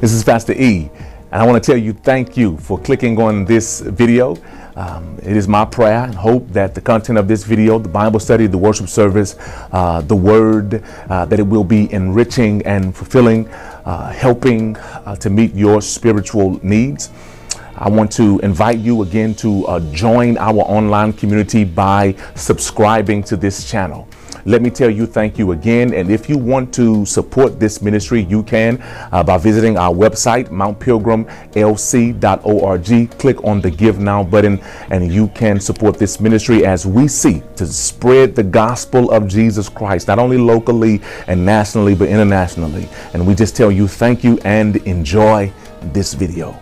This is Pastor E, and I want to tell you thank you for clicking on this video. Um, it is my prayer and hope that the content of this video, the Bible study, the worship service, uh, the word, uh, that it will be enriching and fulfilling, uh, helping uh, to meet your spiritual needs. I want to invite you again to uh, join our online community by subscribing to this channel. Let me tell you thank you again. And if you want to support this ministry, you can uh, by visiting our website, mountpilgrimlc.org. Click on the Give Now button and you can support this ministry as we seek to spread the gospel of Jesus Christ, not only locally and nationally, but internationally. And we just tell you thank you and enjoy this video.